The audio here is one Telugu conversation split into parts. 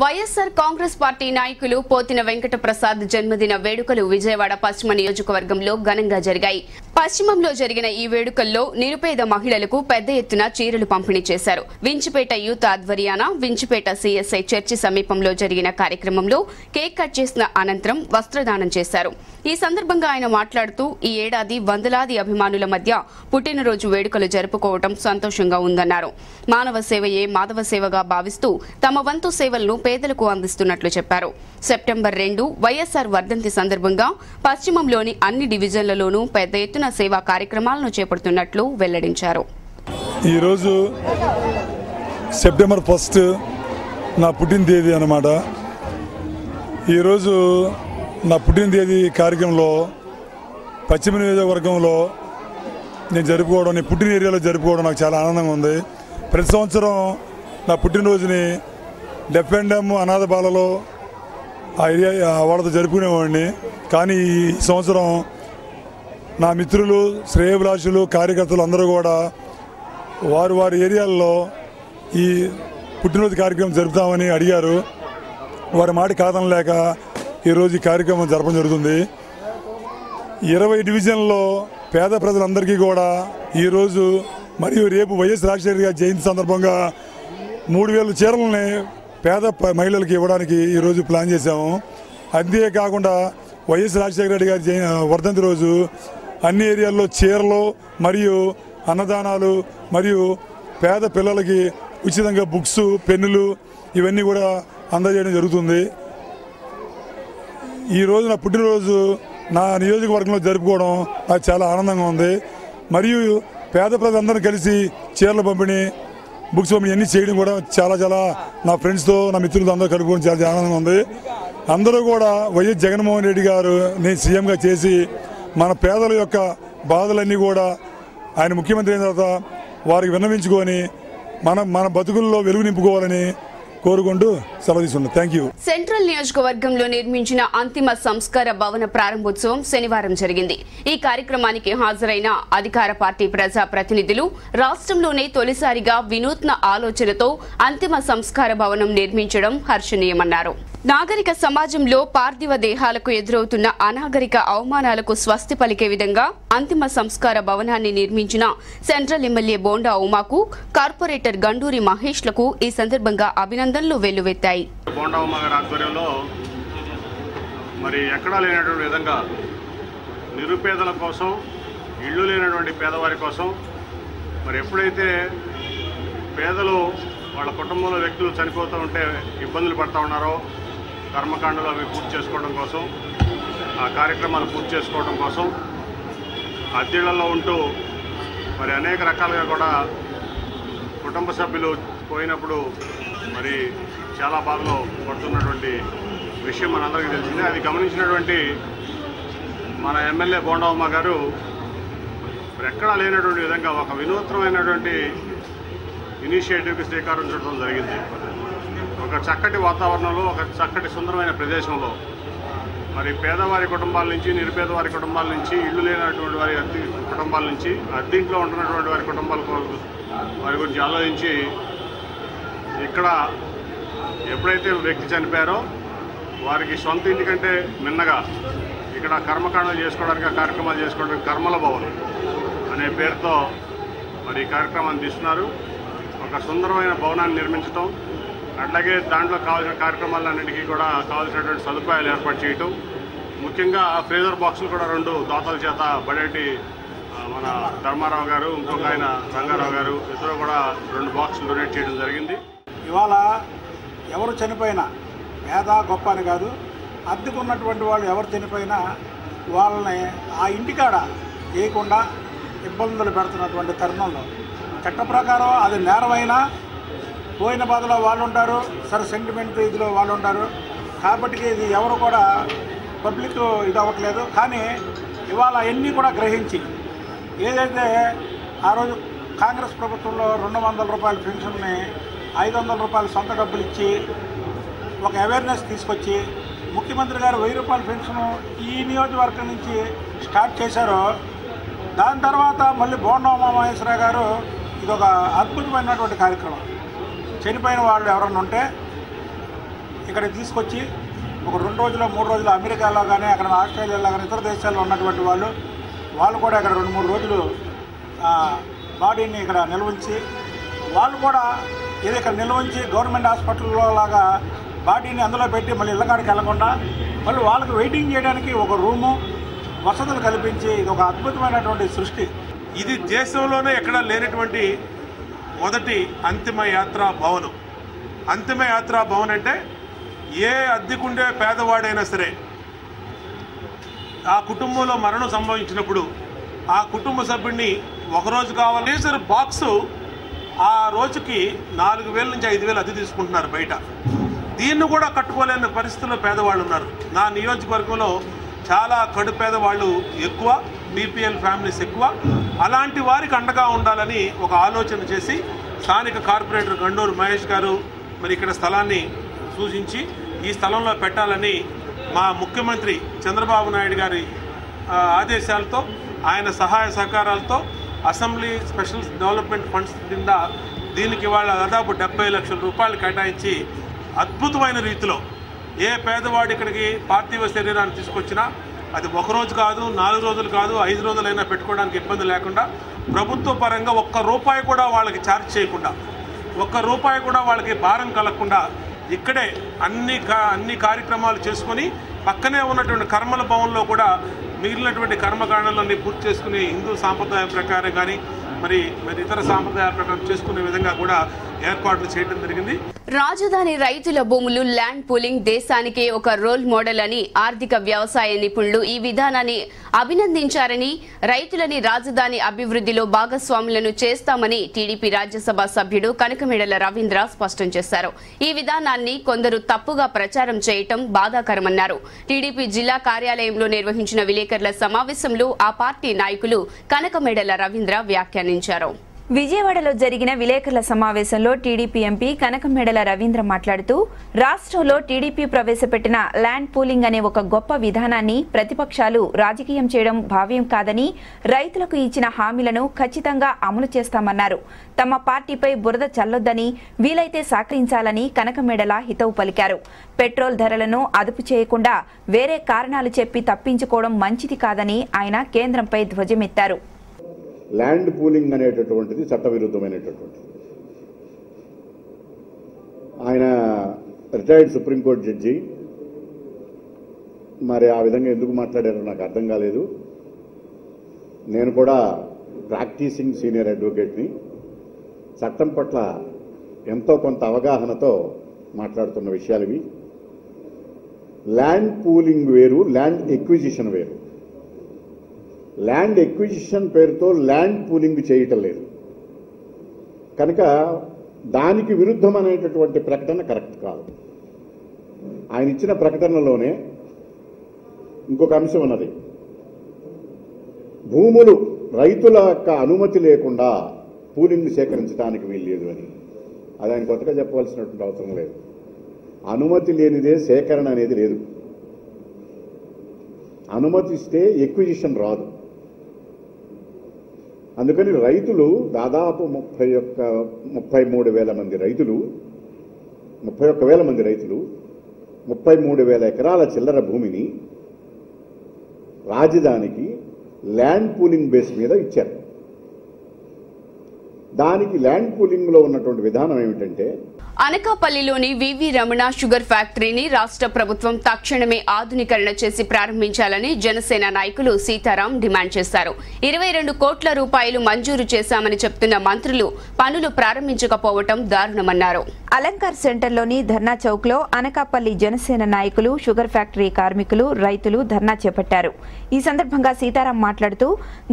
వైఎస్సార్ కాంగ్రెస్ పార్టీ నాయకులు పోతిన వెంకట ప్రసాద్ జన్మదిన వేడుకలు విజయవాడ పశ్చిమ నియోజకవర్గంలో ఘనంగా జరిగాయి. పశ్చిమంలో జరిగిన ఈ వేడుకల్లో నిరుపేద మహిళలకు పెద్ద ఎత్తున చీరలు పంపిణీ చేశారు. వించిపేట యూత్ ఆధ్వర్యాన వించిపేట సీఎస్ఐ చర్చి సమీపంలో జరిగిన కార్యక్రమంలో కేక్ కట్ చేసిన అనంతరం వస్త్రదానం చేశారు. ఈ సందర్భంగా ఆయన మాట్లాడుతూ ఈ ఏడాది వందలాది అభిమానుల మధ్య పుట్టినరోజు వేడుకలు జరుపుకోవడం సంతోషంగా ఉందన్నారు. మానవ సేవయే మాధవ సేవగా భావిస్తూ తమ వంతు సేవలను పేదలకు అందిస్తున్నట్లు చెప్పారు. సెప్టెంబర్ రెండు వైఎస్సార్ వర్ధంతి సందర్భంగా పశ్చిమంలోని అన్ని డివిజన్లలోనూ పెద్ద ఎత్తున సేవా కార్యక్రమాలను చేపడుతున్నట్లు వెల్లడించారు. ఈరోజు సెప్టెంబర్ ఫస్ట్ నా పుట్టిన తేదీ అన్నమాట. ఈరోజు నా పుట్టిన తేదీ కార్యక్రమంలో పశ్చిమ నియోజకవర్గంలో నేను జరుపుకోవడం నేను పుట్టిన ఏరియాలో జరుపుకోవడం నాకు చాలా ఆనందంగా ఉంది. ప్రతి సంవత్సరం నా పుట్టినరోజుని డెఫ్ అండ్ డెమ్ అనాథ బాలలో ఆ ఏరియా వాళ్ళతో జరుపుకునేవాడిని. కానీ ఈ సంవత్సరం నా మిత్రులు శ్రేయభిలాషులు కార్యకర్తలు అందరూ కూడా వారు వారి ఏరియాల్లో ఈ పుట్టినరోజు కార్యక్రమం జరుపుతామని అడిగారు. వారి మాట కాదనలేక ఈరోజు ఈ కార్యక్రమం జరపడం జరుగుతుంది. ఇరవై డివిజన్లో పేద ప్రజలందరికీ కూడా ఈరోజు మరియు రేపు వైఎస్ రాజశేఖర్ గారి జయంతి సందర్భంగా మూడు వేల చీరలని పేద మహిళలకి మహిళలకు ఇవ్వడానికి ఈరోజు ప్లాన్ చేశాము. అంతేకాకుండా వైఎస్ రాజశేఖర రెడ్డి గారి జయ వర్ధంతి రోజు అన్ని ఏరియాల్లో చీరలు మరియు అన్నదానాలు మరియు పేద పిల్లలకి ఉచితంగా బుక్స్ పెన్నులు ఇవన్నీ కూడా అందజేయడం జరుగుతుంది. ఈ రోజు నా పుట్టినరోజు నా నియోజకవర్గంలో జరుపుకోవడం నాకు చాలా ఆనందంగా ఉంది. మరియు పేద ప్రజలందరూ కలిసి చీరలు పంపిణీ బుక్స్ పంపిణీ అన్నీ చేయడం కూడా చాలా చాలా నా ఫ్రెండ్స్తో నా మిత్రులతో అందరూ కలుపుకోవడం చాలా చాలా ఆనందంగా ఉంది. అందరూ కూడా వైఎస్ జగన్మోహన్ రెడ్డి గారు నేను సీఎంగా చేసి మన పేదల యొక్క బాధలన్నీ కూడా ఆయన ముఖ్యమంత్రి అయిన తర్వాత వారికి విన్నవించుకొని మన మన బతుకుల్లో వెలుగు నింపుకోవాలని కోరుకుంటూ సెలవు తీసుకున్నాను థ్యాంక్ యూ సెంట్రల్ నియోజకవర్గంలో నిర్మించిన అంతిమ సంస్కార భవన ప్రారంభోత్సవం శనివారం జరిగింది. ఈ కార్యక్రమానికి హాజరైన అధికార పార్టీ ప్రజా ప్రతినిధులు రాష్ట్రంలోనే తొలిసారిగా వినూత్న ఆలోచనతో అంతిమ సంస్కార భవనం నిర్మించడం హర్షణీయమన్నారు. నాగరిక సమాజంలో పార్థివ దేహాలకు ఎదురవుతున్న అనాగరిక అవమానాలకు స్వస్తి పలికే విధంగా అంతిమ సంస్కార భవనాన్ని నిర్మించిన సెంట్రల్ ఎమ్మెల్యే బోండా ఉమాకు కార్పొరేటర్ గండూరి మహేష్లకు ఈ సందర్భంగా అభినందనలు వెల్లువెత్తాయి. మరి ఎక్కడా లేనటువంటి విధంగా నిరుపేదల కోసం ఇళ్ళు లేనటువంటి పేదవారి కోసం మరి ఎప్పుడైతే పేదలు వాళ్ళ కుటుంబంలో వ్యక్తులు చనిపోతూ ఉంటే ఇబ్బందులు పడతా ఉన్నారో కర్మకాండలు అవి పూర్తి చేసుకోవడం కోసం ఆ కార్యక్రమాలు పూర్తి చేసుకోవడం కోసం అద్దెళ్ళలో ఉంటూ మరి అనేక రకాలుగా కూడా కుటుంబ సభ్యులు పోయినప్పుడు మరి చాలా బాధలో పడుతున్నటువంటి విషయం మనందరికీ తెలిసిందే. అది గమనించినటువంటి మన ఎమ్మెల్యే బోండవమ్మ గారు ఎక్కడా లేనటువంటి విధంగా ఒక వినూత్నమైనటువంటి ఇనిషియేటివ్కి శ్రీకారం చుట్టడం జరిగింది. ఒక చక్కటి వాతావరణంలో ఒక చక్కటి సుందరమైన ప్రదేశంలో. మరి పేదవారి కుటుంబాల నుంచి నిరుపేదవారి కుటుంబాల నుంచి ఇల్లు లేనటువంటి వారి అద్దె కుటుంబాల నుంచి అద్దీంట్లో ఉంటున్నటువంటి వారి కుటుంబాల వారి గురించి ఆలోచించి ఇక్కడ ఎప్పుడైతే వ్యక్తి చనిపోయారో వారికి సొంత ఇంటికంటే మిన్నగా ఇక్కడ కర్మకాండలు చేసుకోవడానికి కార్యక్రమాలు చేసుకోవడానికి కర్మల భవన్ అనే పేరుతో మరి ఈ కార్యక్రమాన్ని తీస్తున్నారు. ఒక సుందరమైన భవనాన్ని నిర్మించడం అట్లాగే దాంట్లో కావాల్సిన కార్యక్రమాలన్నింటికీ కూడా కావాల్సినటువంటి సదుపాయాలు ఏర్పాటు చేయటం. ముఖ్యంగా ఫ్రీజర్ బాక్సులు కూడా రెండు దోతల చేత బడేటి మన ధర్మారావు గారు ఇంకొక ఆయన రంగారావు గారు ఇద్దరు కూడా రెండు బాక్సులు డొనేట్ చేయడం జరిగింది. ఇవాళ ఎవరు చనిపోయినా పేద గొప్ప అని కాదు అద్దెకున్నటువంటి వాళ్ళు ఎవరు చనిపోయినా వాళ్ళని ఆ ఇంటికాడ వేయకుండా ఇబ్బందులు పెడుతున్నటువంటి తరుణంలో చట్ట ప్రకారం అది నేరమైనా పోయిన బాధలో వాళ్ళు ఉంటారు సరే సెంటిమెంట్ ఇదిలో వాళ్ళు ఉంటారు కాబట్టి ఇది ఎవరు కూడా పబ్లిక్ ఇది అవ్వట్లేదు. కానీ ఇవాళ అన్నీ కూడా గ్రహించి ఏదైతే ఆ రోజు కాంగ్రెస్ ప్రభుత్వంలో రెండు వందల రూపాయల పెన్షన్ని ఐదు వందల రూపాయలు సొంత డబ్బులు ఇచ్చి ఒక అవేర్నెస్ తీసుకొచ్చి ముఖ్యమంత్రి గారు వెయ్యి రూపాయల పెన్షన్ ఈ నియోజకవర్గం నుంచి స్టార్ట్ చేశారో దాని తర్వాత మళ్ళీ బోండా ఉమామహేశ్వర గారు ఇది ఒక అద్భుతమైనటువంటి కార్యక్రమం. చనిపోయిన వాళ్ళు ఎవరన్నా ఉంటే ఇక్కడ తీసుకొచ్చి ఒక రెండు రోజులు మూడు రోజులు అమెరికాలో కానీ అక్కడ ఆస్ట్రేలియాలో కానీ ఇతర దేశాల్లో ఉన్నటువంటి వాళ్ళు వాళ్ళు కూడా ఇక్కడ రెండు మూడు రోజులు బాడీని ఇక్కడ నిల్వంచి వాళ్ళు కూడా ఇది ఇక్కడ నిల్వంచి గవర్నమెంట్ హాస్పిటల్లో లాగా బాడీని అందులో పెట్టి మళ్ళీ ఇళ్ళకాడికి వెళ్ళకుండా మళ్ళీ వాళ్ళకి వెయిటింగ్ చేయడానికి ఒక రూము వసతులు కల్పించి ఇది ఒక అద్భుతమైనటువంటి సృష్టి. ఇది దేశంలోనే ఎక్కడా లేనటువంటి మొదటి అంతిమ యాత్రా భవనం. అంతిమ యాత్రా భవన్ అంటే ఏ అద్దెకుండే పేదవాడైనా సరే ఆ కుటుంబంలో మరణం సంభవించినప్పుడు ఆ కుటుంబ సభ్యుడిని ఒకరోజు కావాలి. లేజర్ బాక్సు ఆ రోజుకి నాలుగు వేల నుంచి ఐదు వేలు అద్దె తీసుకుంటున్నారు బయట. దీన్ని కూడా కట్టుకోలేని పరిస్థితుల్లో పేదవాళ్ళు ఉన్నారు. నా నియోజకవర్గంలో చాలా కడు పేదవాళ్ళు ఎక్కువ బీపీఎల్ ఫ్యామిలీస్ ఎక్కువ. అలాంటి వారికి అండగా ఉండాలని ఒక ఆలోచన చేసి స్థానిక కార్పొరేటర్ గండూరు మహేష్ గారు మరి ఇక్కడ స్థలాన్ని సూచించి ఈ స్థలంలో పెట్టాలని మా ముఖ్యమంత్రి చంద్రబాబు నాయుడు గారి ఆదేశాలతో ఆయన సహాయ సహకారాలతో అసెంబ్లీ స్పెషల్ డెవలప్మెంట్ ఫండ్స్ కింద దీనికి ఇవాళ దాదాపు డెబ్బై లక్షల రూపాయలు కేటాయించి అద్భుతమైన రీతిలో ఏ పేదవాడు ఇక్కడికి పార్థివ శరీరాన్ని తీసుకొచ్చినా అది ఒక రోజు కాదు నాలుగు రోజులు కాదు ఐదు రోజులైనా పెట్టుకోవడానికి ఇబ్బంది లేకుండా ప్రభుత్వ పరంగా ఒక్క రూపాయి కూడా వాళ్ళకి ఛార్జ్ చేయకుండా ఒక్క రూపాయి కూడా వాళ్ళకి భారం కలగకుండా ఇక్కడే అన్ని కా- అన్ని కార్యక్రమాలు చేసుకొని పక్కనే ఉన్నటువంటి కర్మల భవన్లో కూడా మిగిలినటువంటి కర్మకాండాలన్నీ పూర్తి చేసుకుని హిందూ సాంప్రదాయం ప్రకారం కానీ మరి మరి ఇతర సాంప్రదాయాల ప్రకారం చేసుకునే విధంగా కూడా ఏర్పాట్లు చేయడం జరిగింది. రాజధాని రైతుల భూములు ల్యాండ్ పూలింగ్ దేశానికే ఒక రోల్ మోడల్ అని ఆర్థిక వ్యవసాయ నిపుణులు ఈ విధానాన్ని అభినందించారని రైతులని రాజధాని అభివృద్ధిలో భాగస్వాములను చేస్తామని టీడీపీ రాజ్యసభ సభ్యుడు కనకమెడల రవీంద్ర స్పష్టం చేశారు. ఈ విధానాన్ని కొందరు తప్పుగా ప్రచారం చేయటం బాధాకరమన్నారు. టీడీపీ జిల్లా కార్యాలయంలో నిర్వహించిన విలేకరుల సమావేశంలో ఆ పార్టీ నాయకులు కనకమెడల రవీంద్ర వ్యాఖ్యానించారు. విజయవాడలో జరిగిన విలేకరుల సమావేశంలో టీడీపీ ఎంపీ కనకమెడల రవీంద్ర మాట్లాడుతూ రాష్ట్రంలో టీడీపీ ప్రవేశపెట్టిన ల్యాండ్ పూలింగ్ అనే ఒక గొప్ప విధానాన్ని ప్రతిపక్షాలు రాజకీయం చేయడం భావ్యం కాదని రైతులకు ఇచ్చిన హామీలను ఖచ్చితంగా అమలు చేస్తామన్నారు. తమ పార్టీపై బురద చల్లొద్దని వీలైతే సహకరించాలని కనకమెడల హితవు పలికారు. పెట్రోల్ ధరలను అదుపు చేయకుండా వేరే కారణాలు చెప్పి తప్పించుకోవడం మంచిది కాదని ఆయన కేంద్రంపై ధ్వజమెత్తారు. ల్యాండ్ పూలింగ్ అనేటటువంటిది చట్టవిరుద్ధమైనటువంటిది ఆయన రిటైర్డ్ సుప్రీంకోర్టు జడ్జి. మరి ఆ విధంగా ఎందుకు మాట్లాడారో నాకు అర్థం కాలేదు. నేను కూడా ప్రాక్టీసింగ్ సీనియర్ అడ్వకేట్ని. చట్టం పట్ల ఎంతో కొంత అవగాహనతో మాట్లాడుతున్న విషయాలు ఇవి ల్యాండ్ పూలింగ్ వేరు ల్యాండ్ ఎక్విజిషన్ వేరు. ల్యాండ్ ఎక్విజిషన్ పేరుతో ల్యాండ్ పూలింగ్ చేయటం లేదు. కనుక దానికి విరుద్ధం అనేటటువంటి ప్రకటన కరెక్ట్ కాదు. ఆయన ఇచ్చిన ప్రకటనలోనే ఇంకొక అంశం ఉన్నది. భూములు రైతుల యొక్క అనుమతి లేకుండా పూలింగ్ సేకరించడానికి వీల్లేదు అని. అది ఆయన కొత్తగా చెప్పవలసినటువంటి అవసరం లేదు. అనుమతి లేనిదే సేకరణ అనేది లేదు. అనుమతిస్తే ఎక్విజిషన్ రాదు. అందుకని రైతులు దాదాపు ముప్పై ఒక్క ముప్పై మూడు వేల మంది రైతులు ముప్పై ఒక్క వేల మంది రైతులు ముప్పై మూడు వేల ఎకరాల చిల్లర భూమిని రాజధానికి ల్యాండ్ పూలింగ్ బేస్ మీద ఇచ్చారు. దానికి ల్యాండ్ పూలింగ్లో ఉన్నటువంటి విధానం ఏమిటంటే అనకాపల్లిలోని వివి రమణ షుగర్ ఫ్యాక్టరీని రాష్ట్ర ప్రభుత్వం తక్షణమే ఆధునీకరణ చేసి ప్రారంభించాలని జనసేన నాయకులు సీతారాం డిమాండ్ చేశారు. ఇరవై రెండు కోట్ల రూపాయలు మంజూరు చేశామని చెప్తున్న మంత్రులు పనులు ప్రారంభించకపోవటం దారుణమన్నారు. అలంకార్ సెంటర్లోని ధర్నా చౌక్లో అనకాపల్లి జనసేన నాయకులు షుగర్ ఫ్యాక్టరీ కార్మికులు రైతులు ధర్నా చేపట్టారు. ఈ సందర్భంగా సీతారాం మాట్లాడుతూ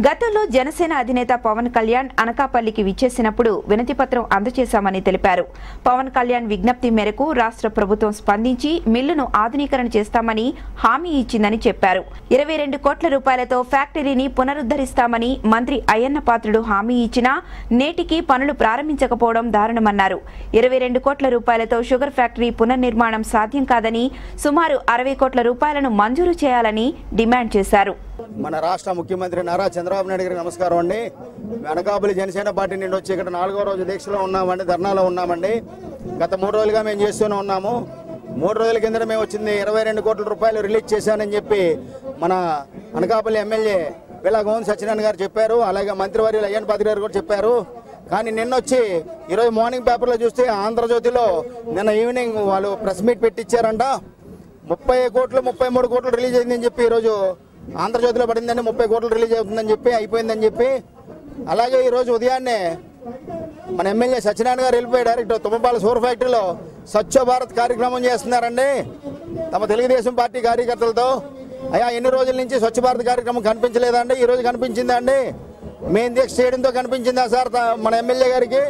గతంలో జనసేన అధినేత పవన్ కళ్యాణ్ అనకాపల్లికి విచ్చేసినప్పుడు వినతిపత్రం అందజేశామని తెలిపారు. పవన్ కళ్యాణ్ విజ్ఞప్తి మేరకు రాష్ట్ర ప్రభుత్వం స్పందించి మిల్లును ఆధునీకరణ చేస్తామని హామీ ఇచ్చిందని చెప్పారు. ఇరవై రెండు కోట్ల రూపాయలతో ఫ్యాక్టరీని పునరుద్ధరిస్తామని మంత్రి అయ్యన్న పాత్రుడు హామీ ఇచ్చినా నేటికి పనులు ప్రారంభించకపోవడం దారుణమన్నారు. ఇరవై రెండు కోట్ల రూపాయలతో షుగర్ ఫ్యాక్టరీ పునర్నిర్మాణం సాధ్యం కాదని సుమారు అరవై కోట్ల రూపాయలను మంజూరు చేయాలని డిమాండ్ చేశారు. మన రాష్ట్ర ముఖ్యమంత్రి నారా చంద్రబాబు నాయుడు గారికి నమస్కారం అండి. వెనకాపల్లి జనసేన పార్టీ నుండి వచ్చి ఇక్కడ నాలుగో రోజు దీక్షలో ఉన్నామండి ధర్నాలో ఉన్నామండి. గత మూడు రోజులుగా మేము చేస్తూనే ఉన్నాము. మూడు రోజుల కింద మేము వచ్చింది ఇరవై రెండు కోట్ల రూపాయలు రిలీజ్ చేశానని చెప్పి మన అనకాపల్లి ఎమ్మెల్యే విలా గోవింద్ సత్యనారాయణ గారు చెప్పారు. అలాగే మంత్రివర్యులు అయ్యన్ పాత్రి గారు కూడా చెప్పారు. కానీ నిన్న వచ్చి ఈరోజు మార్నింగ్ పేపర్లో చూస్తే ఆంధ్రజ్యోతిలో నిన్న ఈవినింగ్ వాళ్ళు ప్రెస్ మీట్ పెట్టించారంట ముప్పై కోట్లు ముప్పై మూడు కోట్లు రిలీజ్ అయిందని చెప్పి ఈరోజు ఆంధ్రజ్యోతిలో పడిందని ముప్పై కోట్లు రిలీజ్ అవుతుందని చెప్పి అయిపోయిందని చెప్పి అలాగే ఈరోజు ఉదయాన్నే మన ఎమ్మెల్యే సత్యనారాయణ గారు వెళ్ళిపోయి డైరెక్ట్ తుమ్మపాల సూర్ ఫ్యాక్టరీలో స్వచ్ఛ భారత్ కార్యక్రమం చేస్తున్నారండి. తమ తెలుగుదేశం పార్టీ కార్యకర్తలతో. అయ్యా ఎన్ని రోజుల నుంచి స్వచ్ఛ భారత్ కార్యక్రమం కనిపించలేదండి? ఈరోజు కనిపించిందండి కనిపించిందా అండి? మేము దీక్ష చేయడంతో కనిపించిందా సార్ మన ఎమ్మెల్యే గారికి?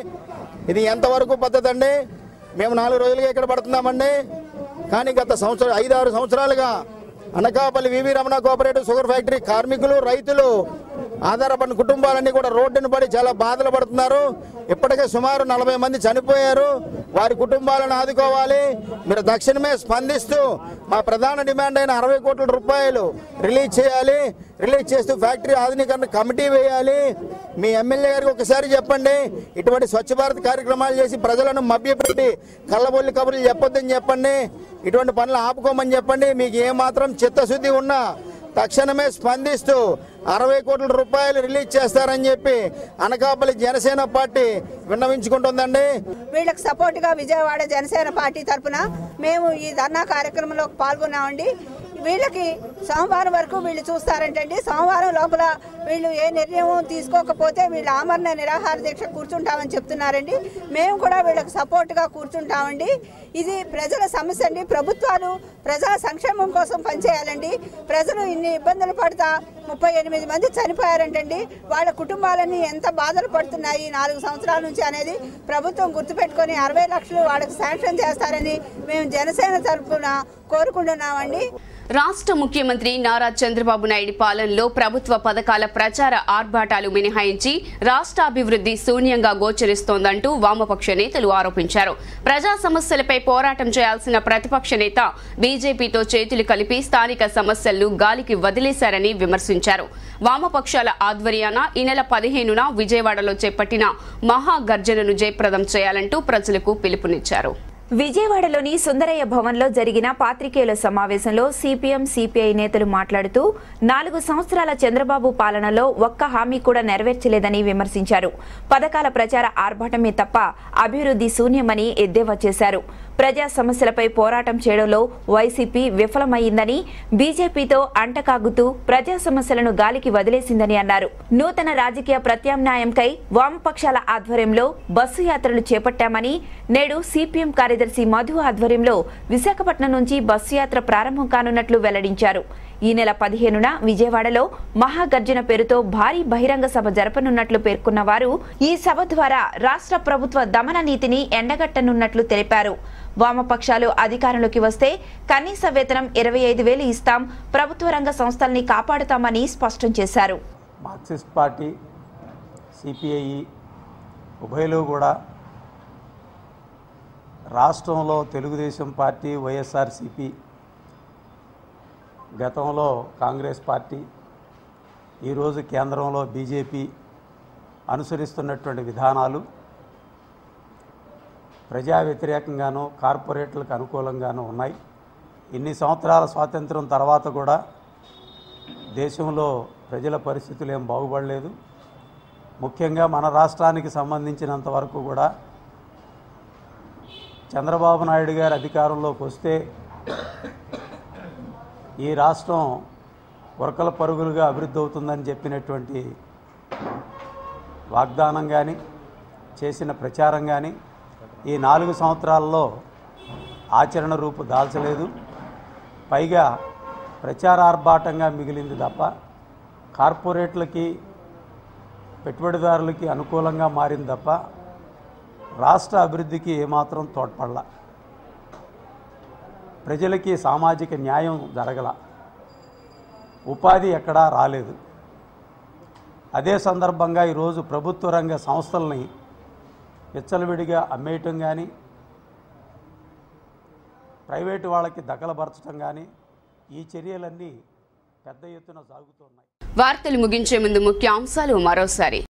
ఇది ఎంతవరకు పద్ధతి అండి? మేము నాలుగు రోజులుగా ఇక్కడ పడుతున్నామండి. కానీ గత సంవత్సరం ఐదు ఆరు సంవత్సరాలుగా Anakapalli V V Ramana cooperative sugar factory కార్మికులు రైతులు ఆధారపడిన కుటుంబాలన్నీ కూడా రోడ్డును పడి చాలా బాధలు పడుతున్నారు. ఇప్పటికే సుమారు నలభై మంది చనిపోయారు. వారి కుటుంబాలను ఆదుకోవాలి. మీరు తక్షణమే స్పందిస్తూ మా ప్రధాన డిమాండ్ అయిన అరవై కోట్ల రూపాయలు రిలీజ్ చేయాలి. రిలీజ్ చేస్తూ ఫ్యాక్టరీ ఆధునీకరణ కమిటీ వేయాలి. మీ ఎమ్మెల్యే గారికి ఒకసారి చెప్పండి. ఇటువంటి స్వచ్ఛ భారత్ కార్యక్రమాలు చేసి ప్రజలను మభ్యపెట్టి కళ్ళబొల్లి కబుర్లు చెప్పొద్దని చెప్పండి. ఇటువంటి పనులు ఆపుకోమని చెప్పండి. మీకు ఏమాత్రం చిత్తశుద్ధి ఉన్నా తక్షణమే స్పందిస్తూ అరవై కోట్ల రూపాయలు రిలీజ్ చేస్తారని చెప్పి అనకాపల్లి జనసేన పార్టీ విన్నవించుకుంటుందండి. వీళ్ళకి సపోర్ట్గా విజయవాడ జనసేన పార్టీ తరపున మేము ఈ ధర్నా కార్యక్రమంలో పాల్గొన్నామండి. వీళ్ళకి సోమవారం వరకు వీళ్ళు చూస్తారంటండి. సోమవారం లోపల వీళ్ళు ఏ నిర్ణయం తీసుకోకపోతే వీళ్ళు ఆమరణ నిరాహార దీక్ష కూర్చుంటామని చెప్తున్నారండి. మేము కూడా వీళ్ళకి సపోర్ట్గా కూర్చుంటామండి. ఇది ప్రజల సమస్య అండి. ప్రభుత్వాలు ప్రజల సంక్షేమం కోసం పనిచేయాలండి. ప్రజలు ఇన్ని ఇబ్బందులు పడతా ముప్పై ఎనిమిది మంది చనిపోయారంటండి. వాళ్ళ కుటుంబాలన్నీ ఎంత బాధలు పడుతున్నాయి నాలుగు సంవత్సరాల నుంచి అనేది ప్రభుత్వం గుర్తుపెట్టుకొని అరవై లక్షలు వాళ్ళకి శాంక్షన్ చేస్తారని మేము జనసేన తరఫున కోరుకుంటున్నామండి. రాష్ట్ర ముఖ్యమంత్రి నారా చంద్రబాబు నాయుడు పాలనలో ప్రభుత్వ పథకాల ప్రచార ఆర్భాటాలు మినహాయించి రాష్ట్ర అభివృద్ధి శూన్యంగా గోచరిస్తోందంటూ వామపక్ష నేతలు ఆరోపించారు. ప్రజా సమస్యలపై పోరాటం చేయాల్సిన ప్రతిపక్ష నేత బీజేపీతో చేతులు కలిపి స్థానిక సమస్యలను గాలికి వదిలేశారని విమర్శించారు. వామపక్షాల ఆధ్వర్యాన ఈ నెల పదిహేనున విజయవాడలో చేపట్టిన మహాగర్జనను జయప్రదం చేయాలంటూ ప్రజలకు పిలుపునిచ్చారు. విజయవాడలోని సుందరయ్య భవన్లో జరిగిన పాత్రికేయుల సమావేశంలో సిపిఎం సిపిఐ నేతలు మాట్లాడుతూ నాలుగు సంవత్సరాల చంద్రబాబు పాలనలో ఒక్క హామీ కూడా నెరవేర్చలేదని విమర్శించారు. పథకాల ప్రచార ఆర్భాటమే తప్ప అభివృద్ధి శూన్యమని ఎద్దేవా చేశారు. ప్రజా సమస్యలపై పోరాటం చేయడంలో వైసీపీ విఫలమైందని బీజేపీతో అంటకాగుతూ ప్రజా సమస్యలను గాలికి వదిలేసిందని అన్నారు. నూతన రాజకీయ ప్రత్యామ్నాయంకై వామపక్షాల ఆధ్వర్యంలో బస్సు యాత్రలు చేపట్టామని నేడు సిపిఎం కార్యదర్శి మధు ఆధ్వర్యంలో విశాఖపట్నం నుంచి బస్సు యాత్ర ప్రారంభం కానున్నట్లు వెల్లడించారు. ఈ నెల పదిహేనున విజయవాడలో మహాగర్జన పేరుతో భారీ బహిరంగ సభ జరపనున్నట్లు పేర్కొన్న వారు ఈ సభ ద్వారా రాష్ట్ర ప్రభుత్వ దమన నీతిని ఎండగట్టనున్నట్లు తెలిపారు. వామపక్షాలు అధికారంలోకి వస్తే కనీస వేతనం ఇరవై ఐదు వేలు ఇస్తాం ప్రభుత్వ రంగ సంస్థల్ని కాపాడుతామని స్పష్టం చేశారు. మార్క్సిస్ట్ పార్టీ సిపిఐ ఉభయలు కూడా రాష్ట్రంలో తెలుగుదేశం పార్టీ వైఎస్ఆర్సిపి గతంలో కాంగ్రెస్ పార్టీ ఈరోజు కేంద్రంలో బీజేపీ అనుసరిస్తున్నటువంటి విధానాలు ప్రజా వ్యతిరేకంగానూ కార్పొరేట్లకు అనుకూలంగానూ ఉన్నాయి. ఇన్ని సంవత్సరాల స్వాతంత్రం తర్వాత కూడా దేశంలో ప్రజల పరిస్థితులు ఏం బాగుపడలేదు. ముఖ్యంగా మన రాష్ట్రానికి సంబంధించినంత వరకు కూడా చంద్రబాబు నాయుడు గారు అధికారంలోకి వస్తే ఈ రాష్ట్రం ఉరకల పరుగులుగా అభివృద్ధి అవుతుందని చెప్పినటువంటి వాగ్దానం కానీ చేసిన ప్రచారం కానీ ఈ నాలుగు సంవత్సరాల్లో ఆచరణ రూపు దాల్చలేదు. పైగా ప్రచారార్భాటంగా మిగిలింది తప్ప కార్పొరేట్లకి పెట్టుబడిదారులకి అనుకూలంగా మారింది తప్ప రాష్ట్ర అభివృద్ధికి ఏమాత్రం తోడ్పడల. ప్రజలకి సామాజిక న్యాయం జరగల. ఉపాధి ఎక్కడా రాలేదు. అదే సందర్భంగా ఈరోజు ప్రభుత్వ రంగ సంస్థల్ని విచ్చలవిడిగా అమ్మేయటం కానీ ప్రైవేటు వాళ్ళకి దఖలపరచడం కానీ ఈ చర్యలన్నీ పెద్ద ఎత్తున సాగుతున్నాయి. వార్తలు ముగించే ముందు ముఖ్య అంశాలు మరోసారి.